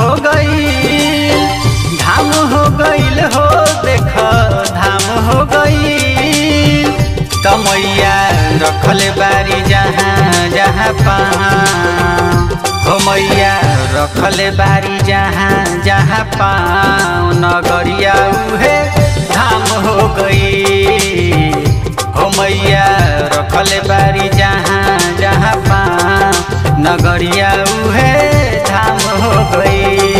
हो गईल धाम हो गईल हो, देखो, धाम हो गईल तमैया रखले बारी जहाँ जहाँ पाँ हो मैया रखले बारी जहाँ जहाँ पाँव नगरिया उहे धाम हो गई। हो मैया रखले बारी जहाँ जहाँ पाँव नगरिया उहे धाम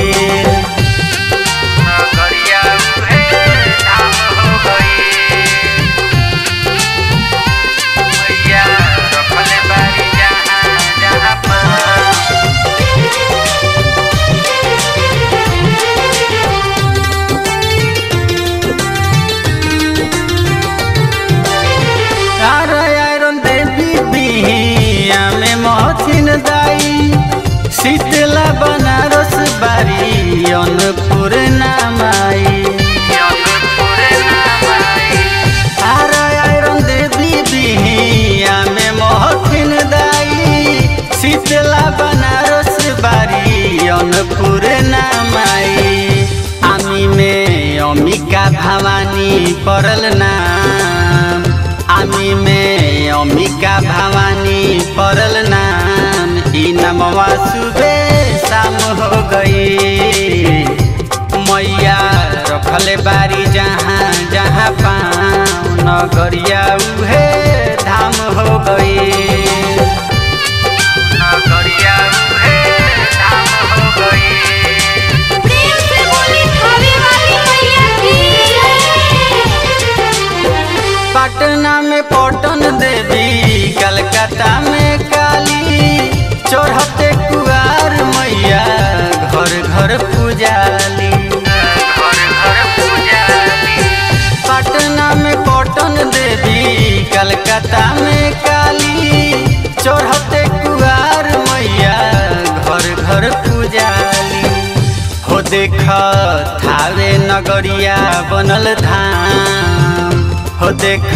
बारी अनपुर नामाई आमी में अमिका भवानी पड़ल नाम। आमी में अमिका भवानी पड़ल नाम। ई नमवा सुबे हो गई। मैया रखले बारी जहाँ जहाँ पाँव नगरिया चढ़ते कुआर मैया, घर घर पूजाली। पटना में पटन देवी, कलकत्ता में काली। चढ़ते कुआर मैया, घर घर पूजाली। हो देख थावे नगरिया बनल धाम। हो देख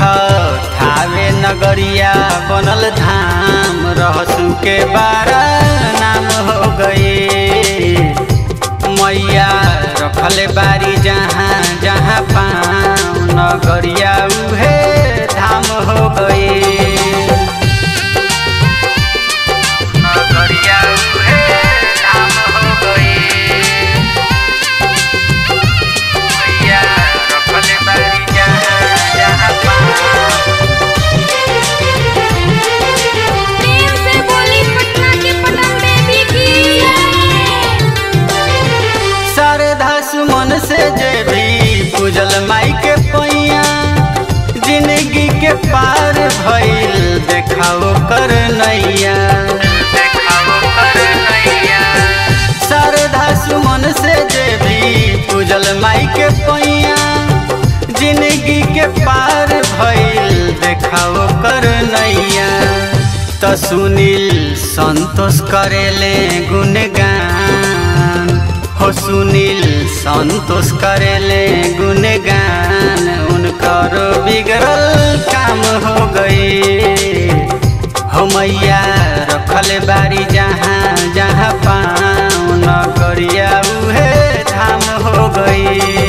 थावे नगरिया बनल धाम। रहसु के बारा नाम हो गए। मैया रखले बारी जहाँ जहाँ पाँव नगरिया देखाओ कर नैया कर श्रद्धा सुमन से देवी पूजल माई के पैया। ज़िंदगी के पार भइल देखाओ कर नैया त सुनील संतोष करेले गुणगान। हो सुनील संतोष करेले गुणगान। चल बारी जहाँ जहाँ पाँव न करिया उहे धाम हो गई।